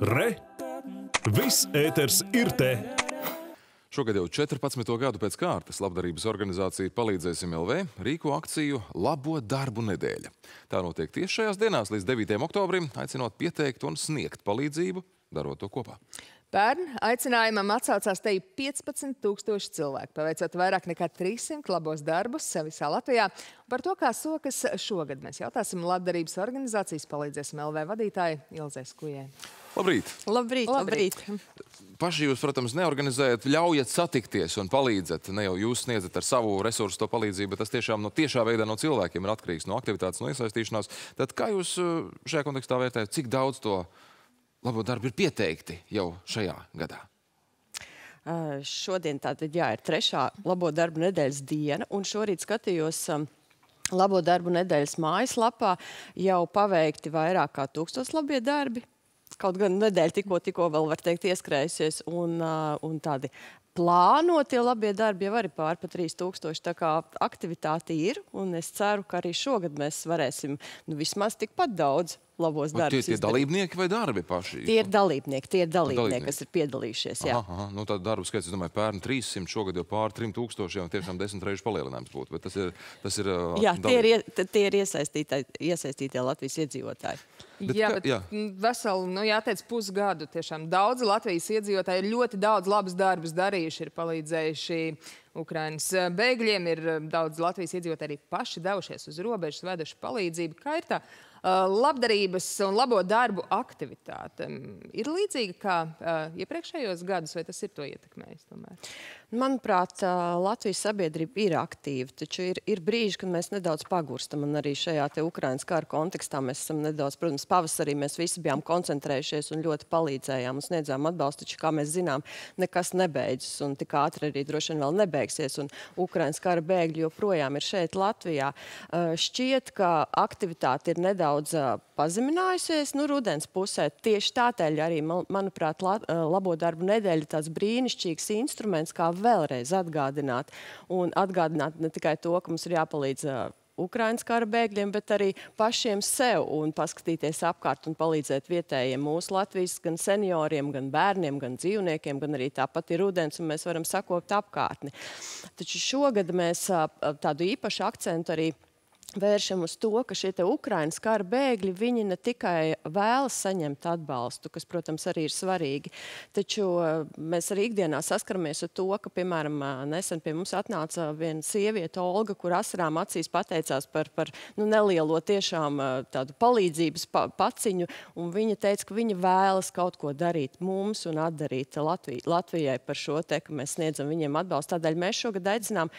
Re! Viss ēters ir te! Šogad jau 14. gadu pēc kārtas labdarības organizācija Palīdzēsim LV rīko akciju Labo darbu nedēļa. Tā notiek tieši šajās dienās līdz 9. oktobrim, aicinot pieteikt un sniegt palīdzību, darot to kopā. Pērn aicinājumam atsaucās te 15 tūkstoši cilvēku, paveicot vairāk nekā 300 labos darbus visā Latvijā. Par to, kā sokas šogad, mēs jautāsim labdarības organizācijas palīdzēsim LV vadītāji Ilzē Skujē. Labrīt! Labrīt, labrīt! Paši jūs, protams, neorganizējat, ļaujat satikties un palīdzat. Ne jau jūs sniedzat ar savu resursu to palīdzību, bet tas tiešām no tiešā veidā no cilvēkiem ir atkarīgs no aktivitātes, no iesaistīšanās. Tad kā jūs uh, šajā kontekstā vērtējat, cik daudz to labo darbu ir pieteikti jau šajā gadā? Uh, šodien tātad jā, ir trešā labo darbu nedēļas diena, un šorīt skatījos um, labo darbu nedēļas mājaslapā jau paveikti vairāk kā tūkstots labie darbi. Kaut gan nedēļa tikko, tikko vēl var teikt ieskrējusies, un, uh, un tādi plānotie labie darbi jau arī pār pa 3000. Tā kā aktivitāte ir, un es ceru, ka arī šogad mēs varēsim nu, vismaz tikpat daudz labos darbus Tie ir dalībnieki vai darbi paši? Tie ir dalībnieki, tie ir dalībnieki, dalībnieki. kas ir piedalījušies. Jā. Aha, aha. Nu, tad darbu skaits, es domāju, pērn 300, šogad jau pār 3000, tiešām desmit reizes palielinājums būtu. Bet tas ir, tas ir Jā, tie ir, tie ir iesaistītie, iesaistītie Latvijas iedzīvotāji. Bet jā, bet jā. veselu, nu jāteic, pusgadu tiešām daudzi Latvijas iedzīvotāji ir ļoti daudz labus darbus darījuši, ir palīdzējuši Ukrainas bēgļiem, ir daudz Latvijas iedzīvotāji arī paši devušies uz robežas, veduši palīdzību. Kā ir tā labdarības un labo darbu aktivitāte? Mm, Ir līdzīga kā uh, iepriekšējos gadus, vai tas ir to ietekmējis tomēr? Manuprāt, ā, Latvijas sabiedrība ir aktīva, taču ir, ir brīži, kad mēs nedaudz pagurstam. Un arī šajā te Ukrainas kara kontekstā mēs esam nedaudz, protams, pavasarī mēs visi bijām koncentrējušies un ļoti palīdzējām un sniedzām atbalstu. Taču, kā mēs zinām, nekas nebeidzas un tik ātri arī droši vien vēl nebeigsies. Un Ukrainas kara bēgļi joprojām ir šeit Latvijā. Šķiet, ka aktivitāte ir nedaudz ā, pazeminājusies nu, rudens pusē. Tieši tādēļ arī, man- manuprāt, labo darbu nedēļa tāds brīnišķīgs instruments, kā vēlreiz atgādināt. Un atgādināt ne tikai to, ka mums ir jāpalīdz Ukraiņas kara bēgļiem, bet arī pašiem sev un paskatīties apkārt un palīdzēt vietējiem mūsu Latvijas gan senioriem, gan bērniem, gan dzīvniekiem, gan arī tāpat ir rudens un mēs varam sakopt apkārtni. Taču šogad mēs tādu īpašu akcentu arī vēršam uz to, ka šie te Ukrainas kara bēgļi, viņi ne tikai vēlas saņemt atbalstu, kas, protams, arī ir svarīgi, taču eh, mēs arī ikdienā saskaramies ar to, ka, piemēram, eh, nesen pie mums atnāca viena sieviete, Olga, kur asarām acīs pateicās par, par nu, nelielo tiešām eh, tādu palīdzības pa, paciņu, un viņa teica, ka viņa vēlas kaut ko darīt mums un atdarīt Latvij, Latvijai par šo te, ka mēs sniedzam viņiem atbalstu. Tādēļ mēs šogad aicinām,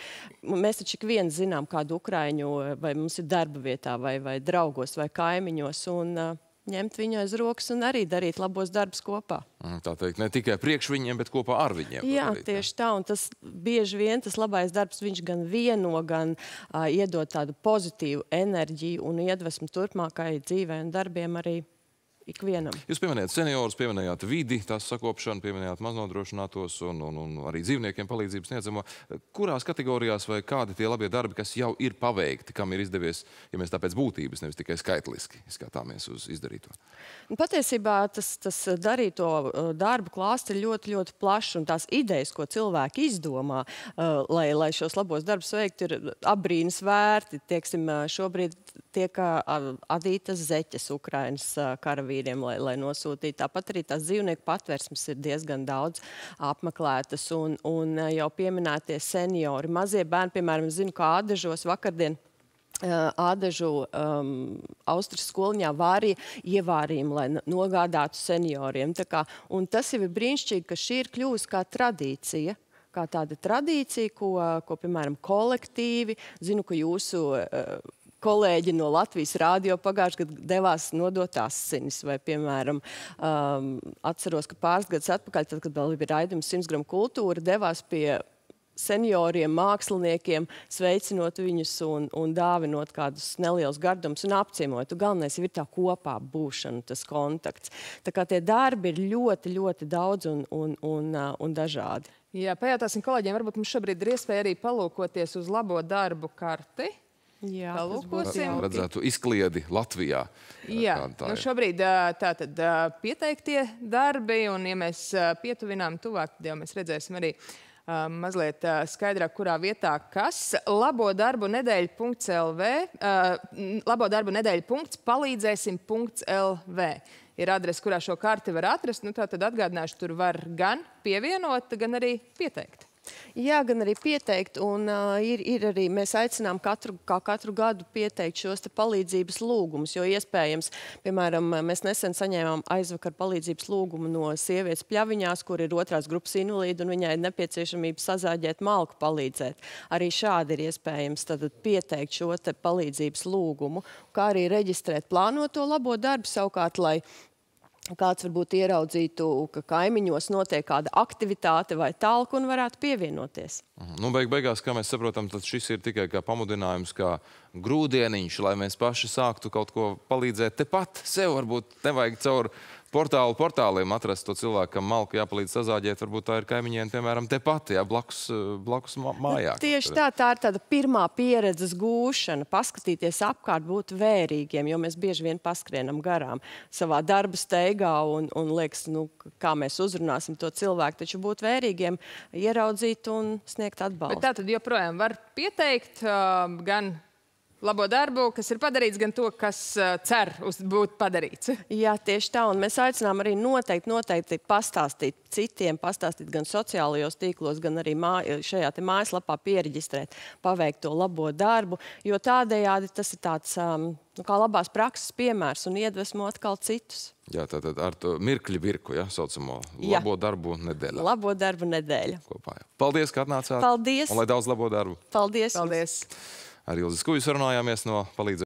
mēs taču ik viens zinām kādu Ukraiņu vai mums ir darba vietā, vai, vai draugos, vai kaimiņos, un uh, ņemt viņu aiz rokas un arī darīt labos darbus kopā. Mm, Tā teikt, ne tikai priekš viņiem, bet kopā ar viņiem. Jā, darīt, tieši tā, un tas bieži vien tas labais darbs, viņš gan vieno, gan uh, iedod tādu pozitīvu enerģiju un iedvesmu turpmākai dzīvē un darbiem arī ikvienam. Jūs pieminējāt seniorus, pieminējāt vidi, tās sakopšanu, pieminējāt maznodrošinātos un, un, un arī dzīvniekiem palīdzības sniedzamo. Kurās kategorijās vai kādi tie labie darbi, kas jau ir paveikti, kam ir izdevies, ja mēs tāpēc būtības, nevis tikai skaitliski skatāmies uz izdarīto? Un Patiesībā tas, tas darīto uh, darbu klāsts ir ļoti, ļoti plašs. un Tās idejas, ko cilvēki izdomā, uh, lai, lai šos labos darbus veiktu, ir apbrīnas vērti. Tieksim, uh, šobrīd tiek adītas zeķes Ukrainas uh, karavīriem, lai, lai nosūtītu. Tāpat arī tās dzīvnieku patversmes ir diezgan daudz apmeklētas. Un, un uh, jau pieminētie seniori, mazie bērni, piemēram, zinu, kā Ādažos vakardien. Uh, Ādažu um, Austrijas skoliņā vārīja ievārījumu, lai nogādātu senioriem. Kā, tas jau ir brīnišķīgi, ka šī ir kļuvusi kā tradīcija. Kā tāda tradīcija, ko, ko piemēram, kolektīvi, zinu, ka jūsu uh, kolēģi no Latvijas rādio pagājušajā gadā devās nodot asinis. Vai, piemēram, um, atceros, ka pāris gadus atpakaļ, tad, kad vēl bija raidījums 100 gramu kultūra, devās pie senioriem, māksliniekiem, sveicinot viņus un, un dāvinot kādus nelielus gardumus un apciemot. Galvenais ir tā kopā būšana, tas kontakts. Tā kā tie darbi ir ļoti, ļoti daudz un, un, un, uh, un dažādi. Jā, pajautāsim kolēģiem, varbūt mums šobrīd ir iespēja arī palūkoties uz labo darbu karti. Jā, Palūkosim. redzētu izkliedi Latvijā. Jā, nu šobrīd tātad pieteiktie darbi, un ja mēs pietuvinām tuvāk, tad jau mēs redzēsim arī mazliet skaidrāk, kurā vietā kas. Labo darbu nedēļa.lv, labo darbu nedēļa punkts, palīdzēsim.lv. Ir adrese, kurā šo karti var atrast. Nu, tā tad atgādināšu, tur var gan pievienot, gan arī pieteikt. Jā, gan arī pieteikt. Un, uh, ir, ir arī mēs aicinām katru, kā katru gadu pieteikt šos palīdzības lūgumus. Jo iespējams, piemēram, mēs nesen saņēmām aizvakar palīdzības lūgumu no sievietes pļaviņās, kur ir otrās grupas invalīda, un viņai ir nepieciešamība sazāģēt malku palīdzēt. Arī šādi ir iespējams tad, pieteikt šo palīdzības lūgumu, kā arī reģistrēt plānoto labo darbu savukārt, lai kāds varbūt ieraudzītu, ka kaimiņos notiek kāda aktivitāte vai talka un varētu pievienoties. Mhm. Nu, beig beigās, kā mēs saprotam, tad šis ir tikai kā pamudinājums, kā grūdieniņš, lai mēs paši sāktu kaut ko palīdzēt tepat sev. Varbūt nevajag caur portālu portāliem atrast to cilvēku, kam malku jāpalīdz sazāģēt. Varbūt tā ir kaimiņiem, piemēram, tepat, jā, blakus, eh, blakus mā- mājā. Tieši tā, tā ir tāda pirmā pieredzes gūšana, paskatīties apkārt, būt vērīgiem, jo mēs bieži vien paskrienam garām savā darba steigā un, un liekas, nu, kā mēs uzrunāsim to cilvēku, taču būt vērīgiem, ieraudzīt un sniegt Bet atbalstu. tā tad joprojām var pieteikt ā, gan labo darbu, kas ir padarīts, gan to, kas cer uz būt padarīts. Jā, tieši tā. Un mēs aicinām arī noteikti, noteikti pastāstīt citiem, pastāstīt gan sociālajos tīklos, gan arī mā, šajā te mājaslapā pieregistrēt paveikto labo darbu, jo tādējādi tas ir tāds um, nu, kā labās prakses piemērs un iedvesmo atkal citus. Jā, tātad ar to mirkļu virku, ja saucamo Jā. labo darbu nedēļā. Labo darbu nedēļa. Kopā, jā. Paldies, ka atnācāt. Paldies. Un lai daudz labo darbu. Paldies! Paldies! Ar Ilzi Skuju sarunājāmies no palīdzības.